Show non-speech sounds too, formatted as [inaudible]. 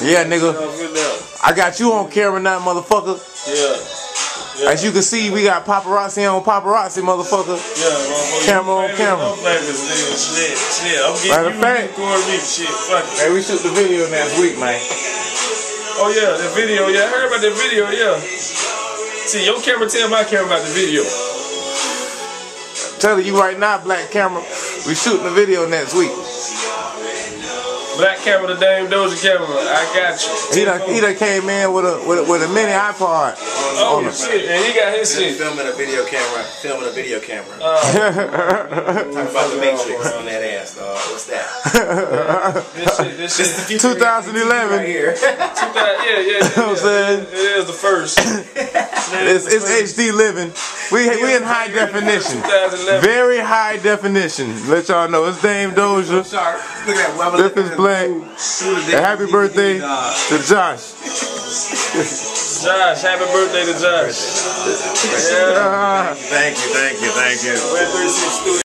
Yeah, nigga. Good now. I got you on camera now, motherfucker. Yeah. Yeah. As you can see, we got paparazzi on paparazzi, motherfucker. Yeah, motherfucker. Camera on You camera. famous, I'm famous, nigga. Shit, shit. I'm getting Matter of you fact- record me. Shit, fuck it. Hey, we shoot the video next week, man. Oh yeah, the video. Yeah, I heard about the video. Yeah. See, your camera tell my camera about the video. telling you right now, black camera, we shooting the video next week. Black camera, the Dame Dozha camera. I got you. He done, he done came in with a with a, with a mini iPod Oh on shit, and he got his shit. Filming a video camera, filming a video camera. Uh, [laughs] Talk about the Matrix on that ass, dog. What's that? [laughs] this shit, this shit. This is the future 2011. right here. Yeah, yeah, yeah. [laughs] You know what I'm saying? It is the first. It's, it's HD living. We we in high definition, very high definition. Let y'all know it's Dame Dozha. Sharp. Look at that. Well, This is Black. And happy birthday to Josh. Josh, happy birthday to Josh. [laughs] Yeah. Ah. Thank you, thank you, thank you. Red 36 Studio.